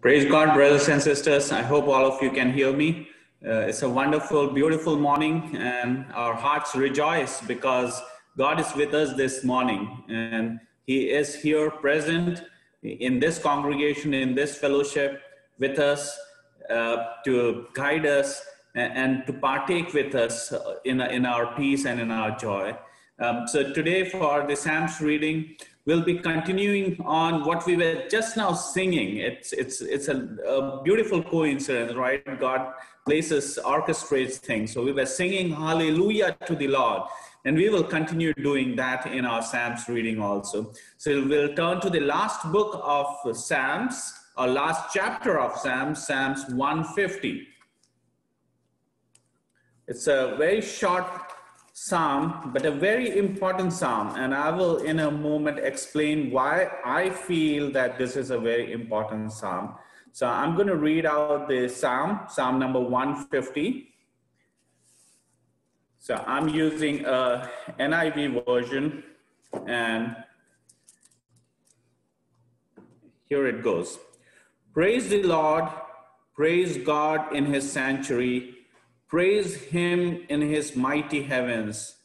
Praise God, brothers and sisters. I hope all of you can hear me. Uh, it's a wonderful, beautiful morning, and our hearts rejoice because God is with us this morning, and He is here present in this congregation, in this fellowship with us uh, to guide us and, and, to partake with us in, in our peace and in our joy. Um, so, today, for the Psalms reading, we'll be continuing on what we were just now singing. It's, it's, it's a, a beautiful coincidence, right? God places, orchestrates things. So we were singing hallelujah to the Lord. And we will continue doing that in our Psalms reading also. So we'll turn to the last book of Psalms, or last chapter of Psalms, Psalms 150. It's a very short psalm, but a very important psalm. And I will, in a moment, explain why I feel that this is a very important psalm. So I'm going to read out the psalm, psalm number 150. So I'm using a NIV version, and here it goes. Praise the Lord, praise God in his sanctuary Praise him in his mighty heavens.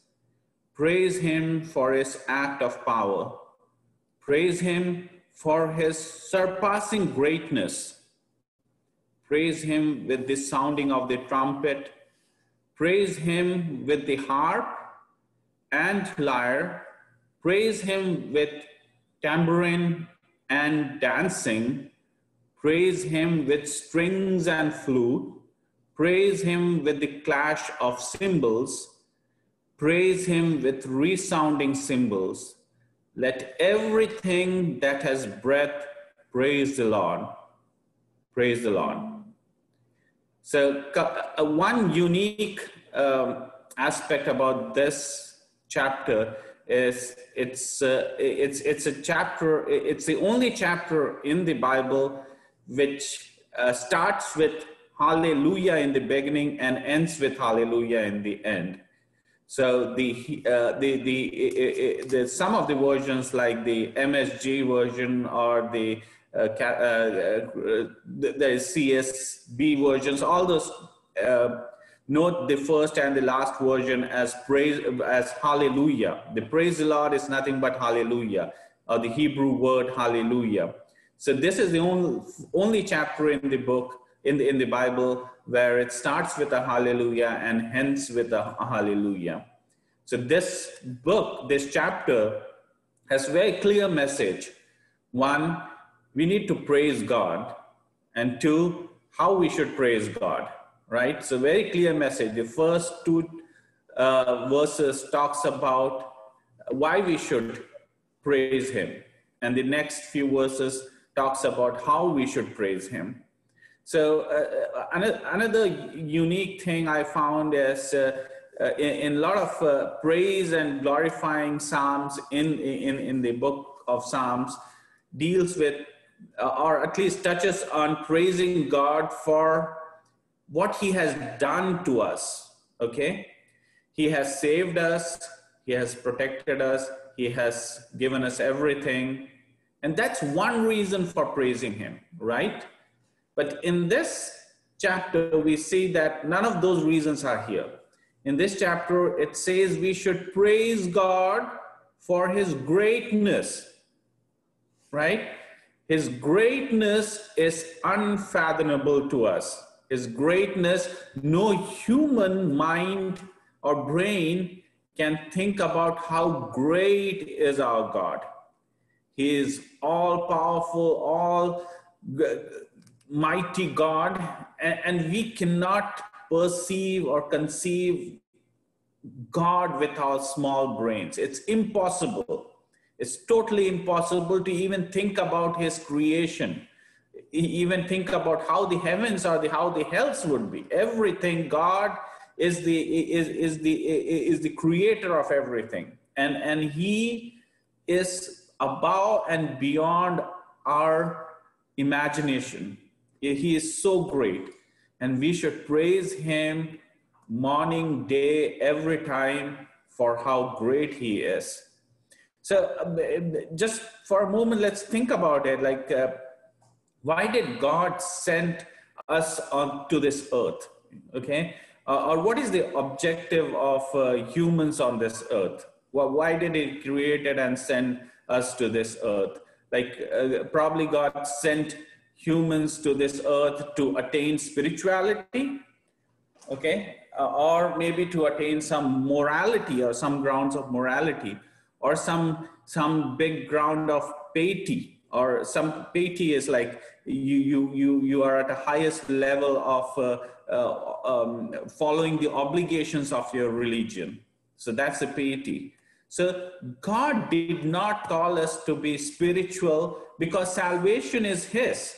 Praise him for his act of power. Praise him for his surpassing greatness. Praise him with the sounding of the trumpet. Praise him with the harp and lyre. Praise him with tambourine and dancing. Praise him with strings and flute Praise him with the clash of cymbals. Praise him with resounding cymbals. Let everything that has breath praise the Lord. Praise the Lord. So, one unique um, aspect about this chapter is it's uh, it's it's a chapter. It's the only chapter in the Bible which uh, starts with hallelujah in the beginning and ends with hallelujah in the end. So the, uh, the, the, the, some of the versions like the MSG version or the, uh, uh, uh, the, CSB versions, all those uh, note the first and the last version as praise, as hallelujah. The praise the Lord is nothing but hallelujah or the Hebrew word hallelujah. So this is the only, only chapter in the book in the, in the Bible where it starts with a hallelujah and hence with a, hallelujah. So this book, this chapter has very clear message. One, we need to praise God. And two, how we should praise God, right? So very clear message. The first two uh, verses talks about why we should praise him. And the next few verses talks about how we should praise him. So uh, another, unique thing I found is uh, uh, in, in, a lot of uh, praise and glorifying Psalms in, in, in the book of Psalms deals with, uh, or at least touches on praising God for what he has done to us. Okay. He has saved us. He has protected us. He has given us everything. And that's one reason for praising him, right? But in this chapter, we see that none of those reasons are here. In this chapter, it says we should praise God for his greatness, right? His greatness is unfathomable to us. His greatness, no human mind or brain can think about how great is our God. He is all powerful, all mighty God, and, and we cannot perceive or conceive God with our small brains. It's impossible. It's totally impossible to even think about His creation, even think about how the heavens or the how the hells would be. Everything God is the is is the is the creator of everything, and and He is above and beyond our imagination. He is so great. And we should praise him morning, day, every time for how great he is. So, um, just for a moment, let's think about it. Like, uh, why did God send us on to this earth? Okay, uh, or what is the objective of uh, humans on this earth? Well, why did He create it and send us to this earth? Like uh, probably God sent humans to this earth to attain spirituality, okay, uh, or maybe to attain some morality or some grounds of morality, or some some big ground of piety, or some piety is like you you you you are at the highest level of uh, uh, um, following the obligations of your religion. So that's a piety. So God did not call us to be spiritual because salvation is His.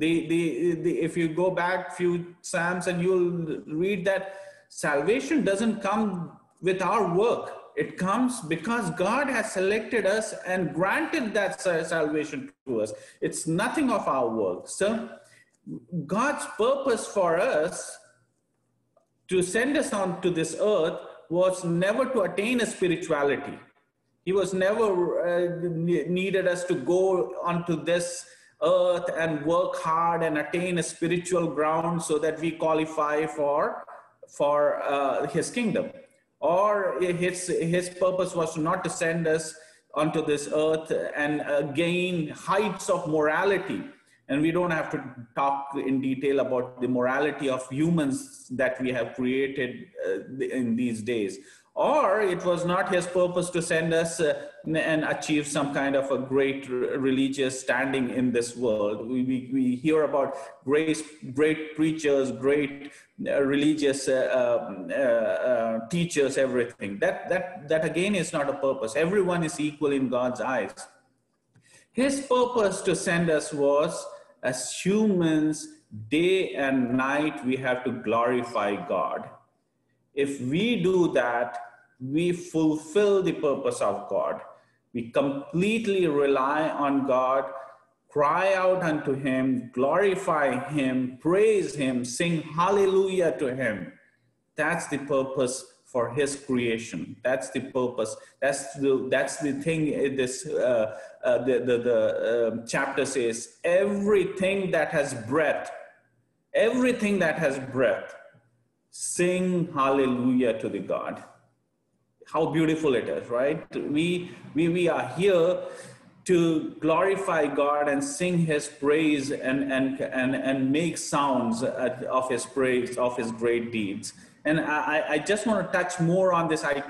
If you go back few Psalms and you'll read that salvation doesn't come with our work. It comes because God has selected us and granted that salvation to us. It's nothing of our work. So God's purpose for us to send us on to this earth was never to attain a spirituality. He was never uh, needed us to go onto this earth and work hard and attain a spiritual ground so that we qualify for for uh, his kingdom. Or his his purpose was not to send us onto this earth and uh, gain heights of morality. And we don't have to talk in detail about the morality of humans that we have created uh, in these days or it was not his purpose to send us uh, and achieve some kind of a great religious standing in this world. We, we, we hear about great, great preachers, great uh, religious uh, um, uh, uh, teachers, everything. That, that, that again is not a purpose. Everyone is equal in God's eyes. His purpose to send us was as humans, day and night, we have to glorify God. If we do that, we fulfill the purpose of God. We completely rely on God, cry out unto Him, glorify Him, praise Him, sing hallelujah to Him. That's the purpose for His creation. That's the purpose. That's the, that's the thing this, uh, uh, the, the, the uh, chapter says everything that has breath, everything that has breath, sing hallelujah to the God how beautiful it is, right? We, we, we are here to glorify God and sing his praise and, and, and, and make sounds of his praise, of his great deeds. And I, I just want to touch more on this. I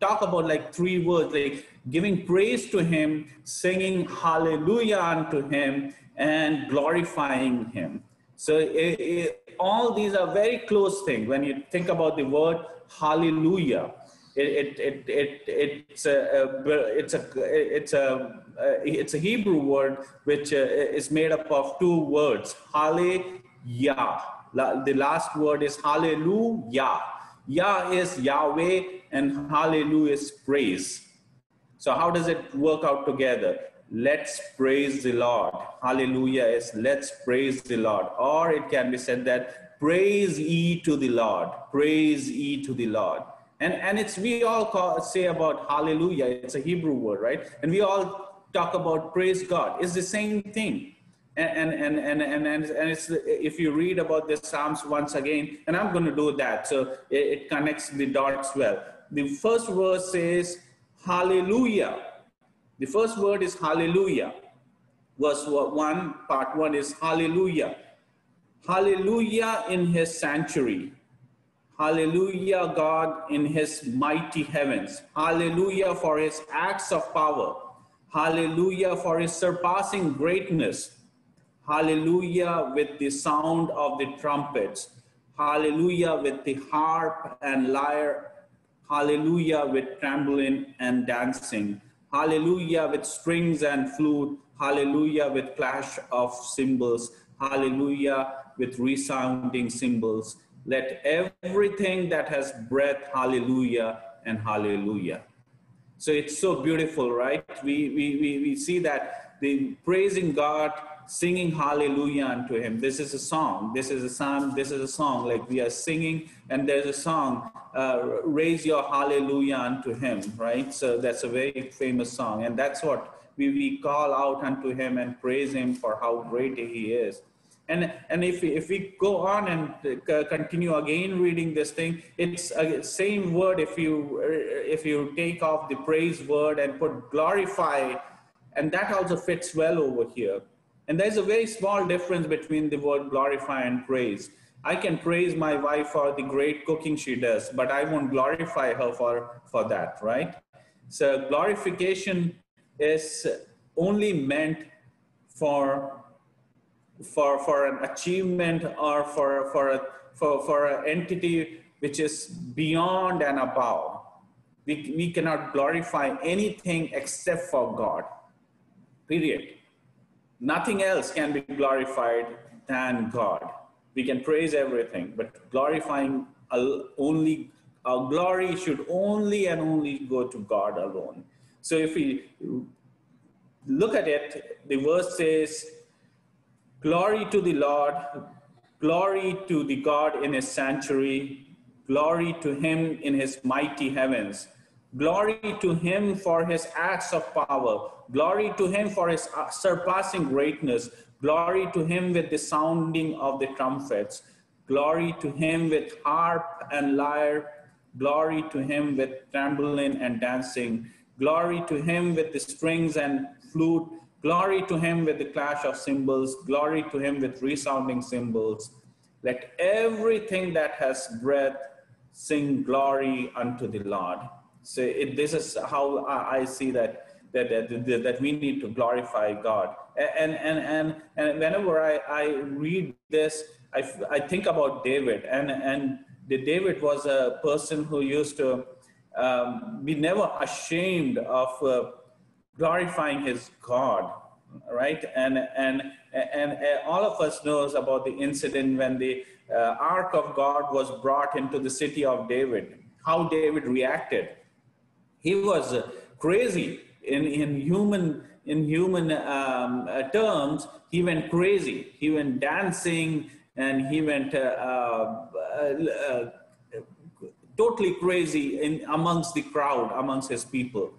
talk about like three words, like giving praise to him, singing hallelujah unto him, and glorifying him. So it, it, all these are very close things. When you think about the word hallelujah, it, it, it, it, it's a, it's a, it's a, it's a Hebrew word which uh, is made up of two words, hallelujah. The last word is hallelujah. Yah is Yahweh and hallelujah is praise. So how does it work out together? Let's praise the Lord. Hallelujah is let's praise the Lord. Or it can be said that praise ye to the Lord. Praise ye to the Lord. And, and it's, we all call, say about hallelujah, it's a Hebrew word, right? And we all talk about praise God. It's the same thing. And, and, and, and, and, and it's, if you read about the Psalms once again, and I'm going to do that, so it, it connects the dots well. The first verse says, hallelujah. The first word is hallelujah. Verse one, part one is hallelujah. Hallelujah in his sanctuary. Hallelujah, God in his mighty heavens. Hallelujah for his acts of power. Hallelujah for his surpassing greatness. Hallelujah with the sound of the trumpets. Hallelujah with the harp and lyre. Hallelujah with trembling and dancing. Hallelujah with strings and flute. Hallelujah with clash of cymbals. Hallelujah with resounding cymbals. Let everything that has breath, hallelujah and hallelujah. So it's so beautiful, right? We, we, we, we see that the praising God, singing hallelujah unto him. This is a song. This is a psalm. This is a song. Like we are singing and there's a song, uh, raise your hallelujah unto him, right? So that's a very famous song. And that's what we, we call out unto him and praise him for how great he is. And, and if, we, if we go on and uh, continue again reading this thing, it's a same word if you, if you take off the praise word and put glorify, and that also fits well over here. And there's a very small difference between the word glorify and praise. I can praise my wife for the great cooking she does, but I won't glorify her for, for that, right? So glorification is only meant for for for an achievement or for for a, for for an entity which is beyond and above. We, we cannot glorify anything except for God. Period. Nothing else can be glorified than God. We can praise everything, but glorifying only our glory should only and only go to God alone. So if we look at it, the verse says, Glory to the Lord, glory to the God in his sanctuary, glory to him in his mighty heavens, glory to him for his acts of power, glory to him for his uh, surpassing greatness, glory to him with the sounding of the trumpets, glory to him with harp and lyre, glory to him with tambourine and dancing, glory to him with the strings and flute, Glory to him with the clash of cymbals. Glory to him with resounding cymbals. Let everything that has breath sing glory unto the Lord. So it, this is how I see that, that, that, that we need to glorify God. And, and, and, and whenever I, I read this, I, I think about David. And, and David was a person who used to um, be never ashamed of uh, glorifying his God, right? And, and, and, all of us knows about the incident when the uh, Ark of God was brought into the city of David, how David reacted. He was uh, crazy in, in human, in human um, uh, terms, he went crazy. He went dancing and he went uh, uh, totally crazy in amongst the crowd, amongst his people.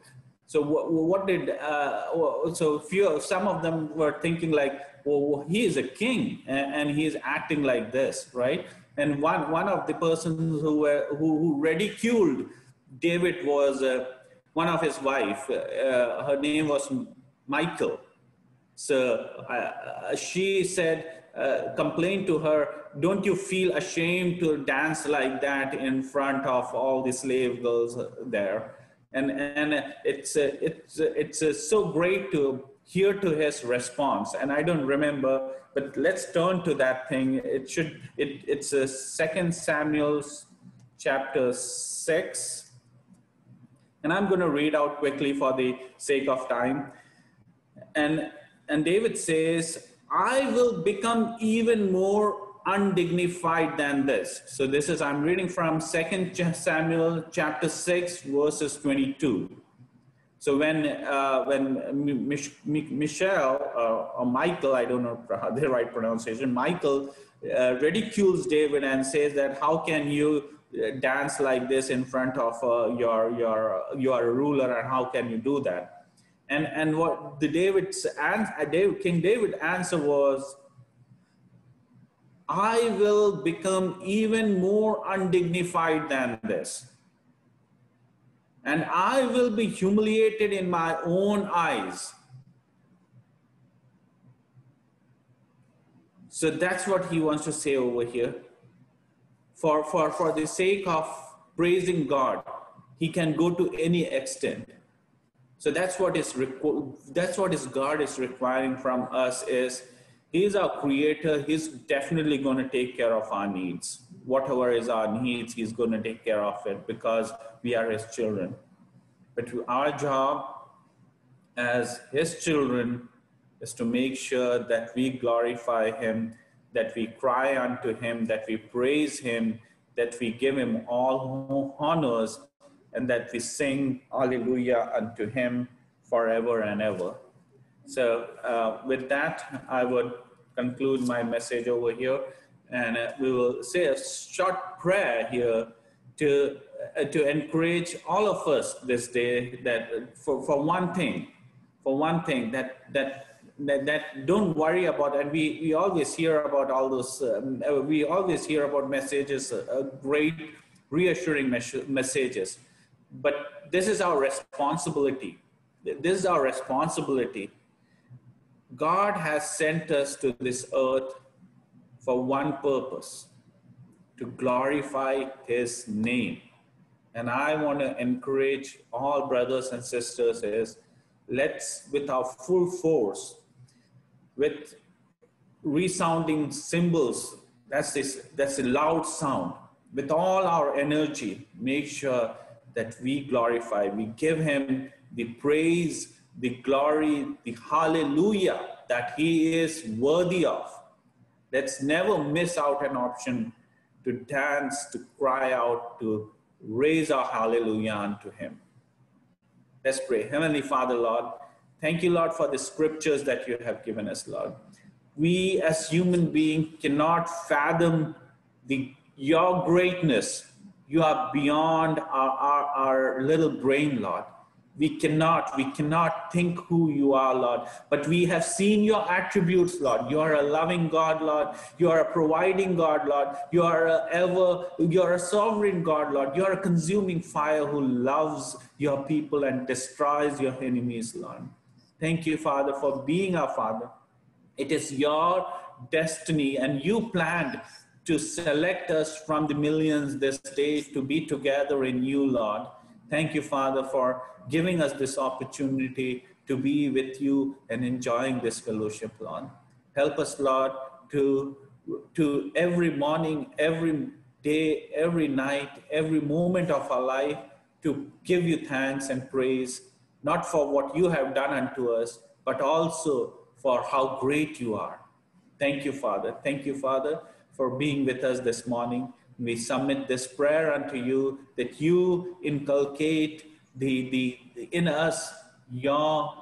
So what, what did, uh, so few, some of them were thinking like, well, he is a king and, he is acting like this, right? And one, one of the persons who, were, who, who ridiculed David was uh, one of his wife. Uh, her name was Michael. So uh, she said, uh, complained to her, don't you feel ashamed to dance like that in front of all the slave girls there? And and it's it's it's so great to hear to his response. And i don't remember but let's turn to that thing. It should it it's a second samuel's chapter 6 and i'm going to read out quickly for the sake of time. And and david says i will become even more undignified than this. So this is, I'm reading from Second Samuel chapter 6, verses 22. So when, uh, when Mich Michelle uh, or Michael, I don't know the right pronunciation, Michael uh, ridicules David and says that how can you uh, dance like this in front of uh, your, your, your ruler and how can you do that? And, and what the David's, and David, King David answer was, I will become even more undignified than this. And I will be humiliated in my own eyes. So that's what he wants to say over here. For, for, for the sake of praising God, he can go to any extent. So that's what is that's what is God is requiring from us is He's our creator. He's definitely going to take care of our needs. Whatever is our needs, He's going to take care of it because we are His children. But our job as His children is to make sure that we glorify Him, that we cry unto Him, that we praise Him, that we give Him all honors, and that we sing Hallelujah unto Him forever and ever. So, uh, with that, I would conclude my message over here. And uh, we will say a short prayer here to, uh, to encourage all of us this day that for, for one thing, for one thing, that, that, that, that don't worry about, and we, we always hear about all those, um, uh, we always hear about messages, uh, great reassuring mes- messages. But this is our responsibility. This is our responsibility. God has sent us to this earth for one purpose to glorify his name. And I want to encourage all brothers and sisters is let's with our full force, with resounding cymbals, that's this that's a loud sound, with all our energy, make sure that we glorify, we give him the praise, the glory, the hallelujah that he is worthy of. Let's never miss out an option to dance, to cry out, to raise our hallelujah unto him. Let's pray. Heavenly Father, Lord, thank you, Lord, for the scriptures that you have given us, Lord. We as human beings cannot fathom the, your greatness. You are beyond our, our, our little brain, Lord. We cannot, we cannot think who you are, Lord. But we have seen your attributes, Lord. You are a loving God, Lord. You are a providing God, Lord. You are a ever, you are a sovereign God, Lord. You are a consuming fire who loves your people and destroys your enemies, Lord. Thank you, Father, for being our Father. It is your destiny, and you planned to select us from the millions this day to be together in you, Lord. Thank you, Father, for giving us this opportunity to be with you and enjoying this fellowship, Lord. Help us, Lord, to, to every morning, every day, every night, every moment of our life to give you thanks and praise, not for what you have done unto us, but also for how great you are. Thank you, Father. Thank you, Father, for being with us this morning. We submit this prayer unto you that you inculcate the, the, in us your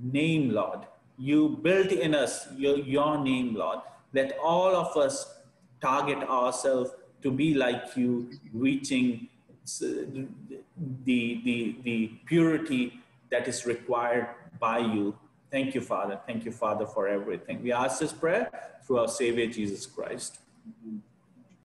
name, Lord. You built in us your, your name, Lord. Let all of us target ourselves to be like you, reaching the, the, the purity that is required by you. Thank you, Father. Thank you, Father, for everything. We ask this prayer through our Savior Jesus Christ.